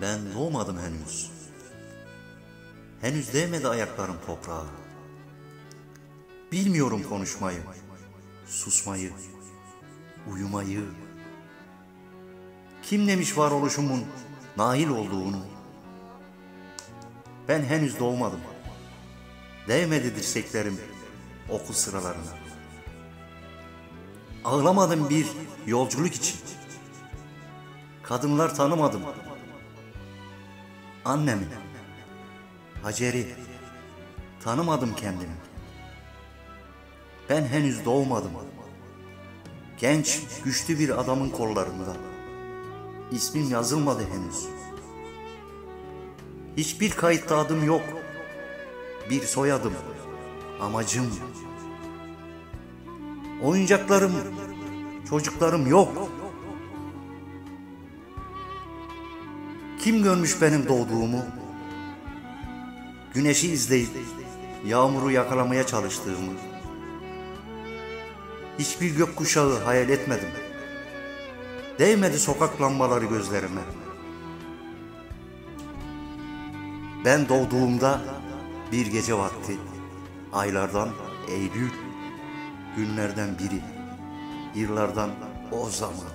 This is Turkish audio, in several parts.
Ben doğmadım henüz. Henüz değmedi ayaklarım toprağa. Bilmiyorum konuşmayı, susmayı, uyumayı. Kim demiş varoluşumun nail olduğunu? Ben henüz doğmadım. Değmedi dirseklerim okul sıralarına. Ağlamadım bir yolculuk için. Kadınlar tanımadım. Annemi, Hacer'i tanımadım kendimi. Ben henüz doğmadım. Genç, güçlü bir adamın kollarında. İsmim yazılmadı henüz. Hiçbir kayıtta adım yok. Bir soyadım, amacım. Oyuncaklarım, çocuklarım yok. Kim görmüş benim doğduğumu? Güneşi izleyip yağmuru yakalamaya çalıştığımı. Hiçbir gökkuşağı hayal etmedim. Değmedi sokak lambaları gözlerime. Ben doğduğumda bir gece vakti, aylardan Eylül, günlerden biri, yıllardan o zaman.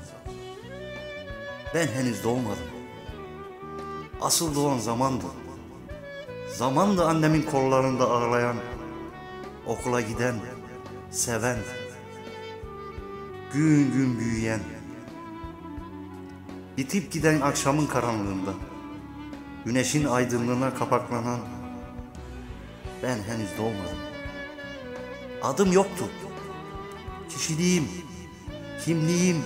Ben henüz doğmadım. Asıl doğan zamandı. Zamandı annemin kollarında ağlayan, okula giden, seven, gün gün büyüyen, bitip giden akşamın karanlığında, güneşin aydınlığına kapaklanan, ben henüz doğmadım. Adım yoktu. Kişiliğim, kimliğim,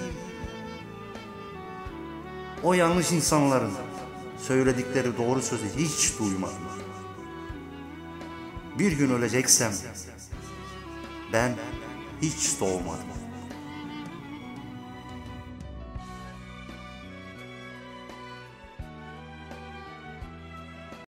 o yanlış insanların söyledikleri doğru sözü hiç duymadım. Bir gün öleceksem ben hiç doğmadım.